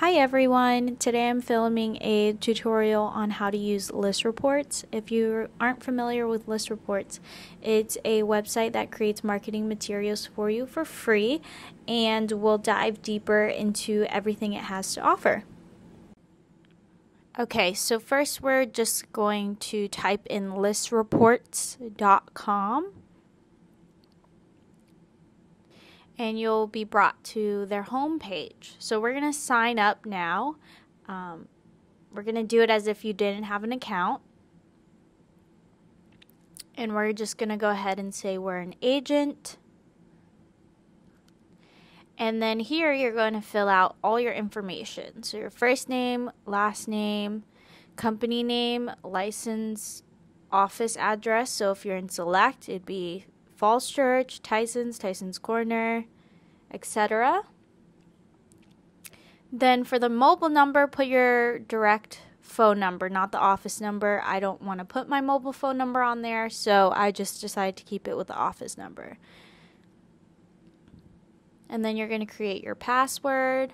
Hi everyone, today I'm filming a tutorial on how to use ListReports. If you aren't familiar with ListReports, it's a website that creates marketing materials for you for free and we'll dive deeper into everything it has to offer. Okay, so first we're just going to type in listreports.com and you'll be brought to their home page. So we're going to sign up now. Um, we're going to do it as if you didn't have an account. And we're just going to go ahead and say we're an agent. And then here you're going to fill out all your information. So your first name, last name, company name, license, office address. So if you're in Select, it'd be Falls Church, Tyson's, Tyson's Corner, etc. Then for the mobile number, put your direct phone number, not the office number. I don't want to put my mobile phone number on there, so I just decided to keep it with the office number. And then you're going to create your password.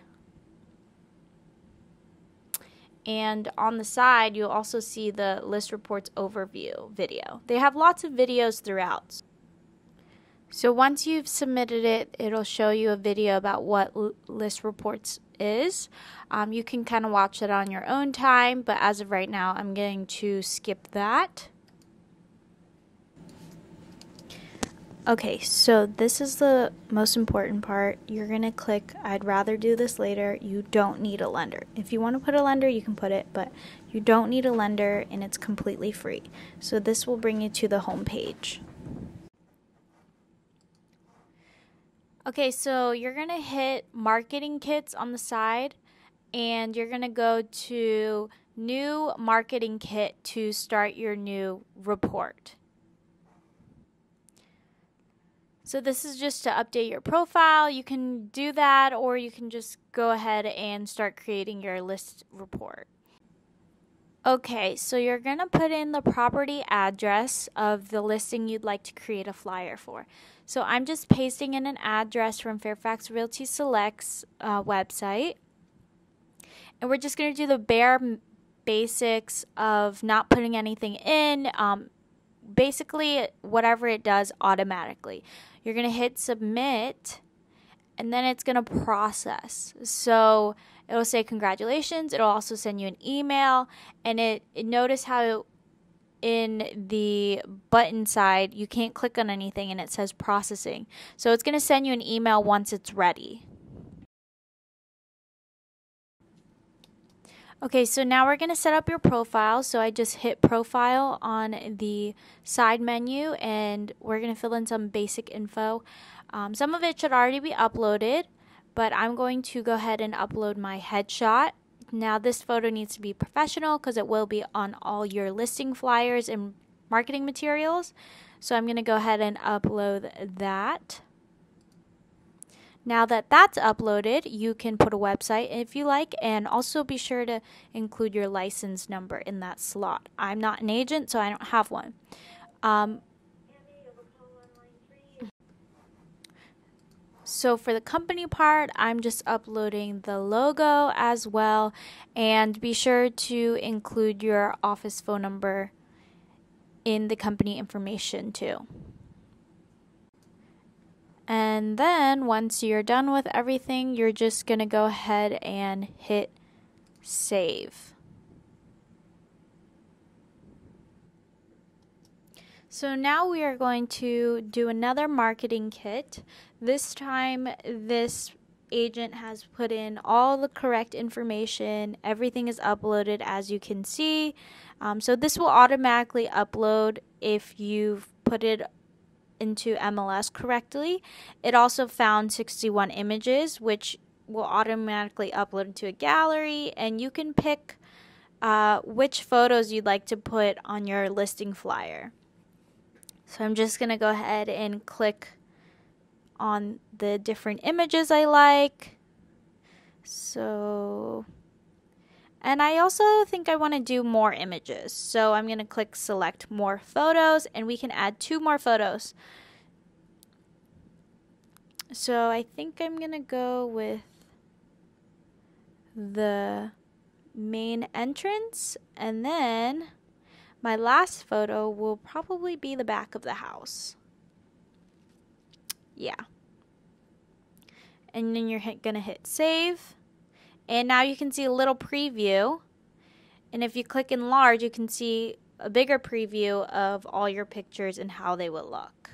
And on the side, you'll also see the ListReports overview video. They have lots of videos throughout. So once you've submitted it, it'll show you a video about what ListReports is. Um, you can kind of watch it on your own time, but as of right now, I'm going to skip that. Okay, so this is the most important part. You're going to click, I'd rather do this later. You don't need a lender. If you want to put a lender, you can put it, but you don't need a lender and it's completely free. So this will bring you to the home page. Okay, so you're going to hit marketing kits on the side and you're going to go to new marketing kit to start your new report. So this is just to update your profile. You can do that or you can just go ahead and start creating your list report. Okay, so you're going to put in the property address of the listing you'd like to create a flyer for. So I'm just pasting in an address from Fairfax Realty Select's uh, website. And we're just going to do the bare basics of not putting anything in. Um, basically, whatever it does automatically. You're going to hit submit and then it's going to process. So it'll say congratulations. It'll also send you an email and it, it notice how in the button side you can't click on anything and it says processing. So it's going to send you an email once it's ready. Okay, so now we're going to set up your profile. So I just hit profile on the side menu and we're going to fill in some basic info. Um, some of it should already be uploaded, but I'm going to go ahead and upload my headshot. Now this photo needs to be professional because it will be on all your listing flyers and marketing materials. So I'm going to go ahead and upload that. Now that that's uploaded, you can put a website if you like, and also be sure to include your license number in that slot. I'm not an agent, so I don't have one. Um, so for the company part, I'm just uploading the logo as well, and be sure to include your office phone number in the company information too. And then once you're done with everything, you're just going to go ahead and hit save. So now we are going to do another marketing kit. This time, this agent has put in all the correct information. Everything is uploaded as you can see. Um, so this will automatically upload if you've put it into MLS correctly. It also found 61 images, which will automatically upload into a gallery, and you can pick uh, which photos you'd like to put on your listing flyer. So I'm just going to go ahead and click on the different images I like. So, and I also think I want to do more images. So I'm going to click select more photos and we can add two more photos. So I think I'm going to go with the main entrance and then my last photo will probably be the back of the house. Yeah. And then you're going to hit save. And now you can see a little preview. And if you click enlarge, you can see a bigger preview of all your pictures and how they will look.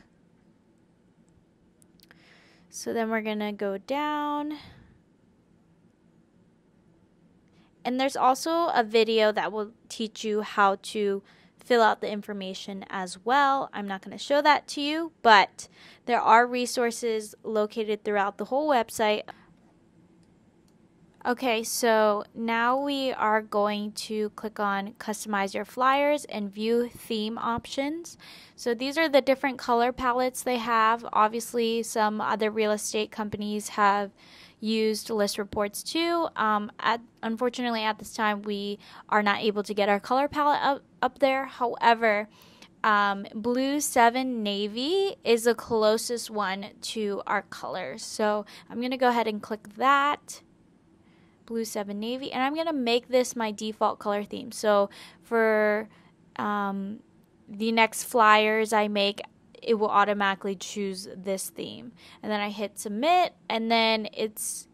So then we're going to go down. And there's also a video that will teach you how to fill out the information as well. I'm not going to show that to you, but there are resources located throughout the whole website. Okay, so now we are going to click on customize your flyers and view theme options. So these are the different color palettes they have. Obviously, some other real estate companies have used ListReports too. Um, at, unfortunately, at this time, we are not able to get our color palette up, up there. However, um, blue 7 navy is the closest one to our colors. So I'm going to go ahead and click that. Blue 7 navy. And I'm going to make this my default color theme. So for um, the next flyers I make, it will automatically choose this theme. And then I hit submit and then it's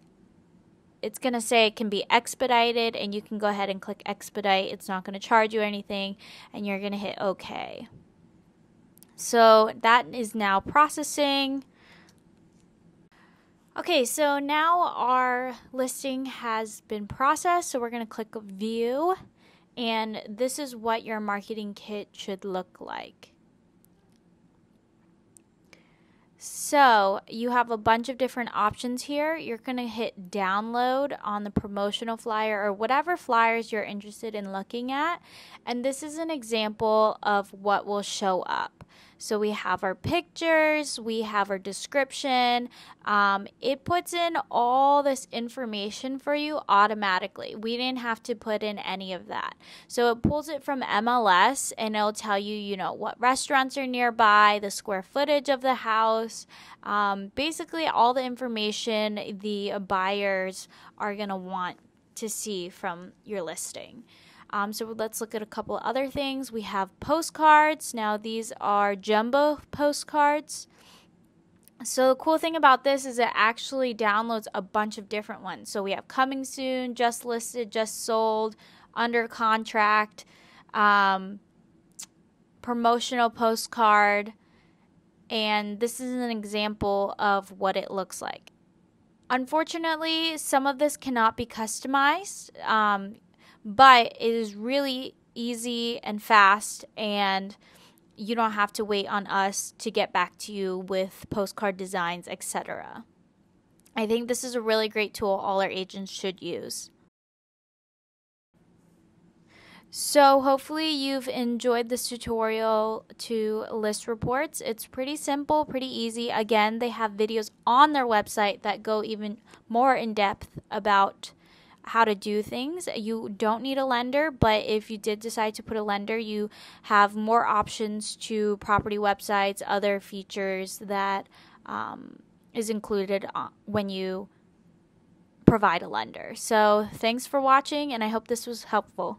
it's going to say it can be expedited and you can go ahead and click expedite. It's not going to charge you anything and you're going to hit OK. So that is now processing. Okay, so now our listing has been processed. So we're going to click view and this is what your marketing kit should look like. So you have a bunch of different options here. You're going to hit download on the promotional flyer or whatever flyers you're interested in looking at. And this is an example of what will show up. So we have our pictures, we have our description. Um, it puts in all this information for you automatically. We didn't have to put in any of that. So it pulls it from MLS and it'll tell you, you know, what restaurants are nearby, the square footage of the house, um, basically all the information the buyers are going to want to see from your listing. Um, so let's look at a couple other things. We have postcards. Now these are jumbo postcards. So the cool thing about this is it actually downloads a bunch of different ones. So we have coming soon, just listed, just sold, under contract, um, promotional postcard, and this is an example of what it looks like. Unfortunately, some of this cannot be customized. Um, but it is really easy and fast and you don't have to wait on us to get back to you with postcard designs, etc. I think this is a really great tool all our agents should use. So hopefully you've enjoyed this tutorial to ListReports. It's pretty simple, pretty easy. Again, they have videos on their website that go even more in depth about how to do things. You don't need a lender, but if you did decide to put a lender, you have more options to property websites, other features that um, is included uh, when you provide a lender. So, thanks for watching, and I hope this was helpful.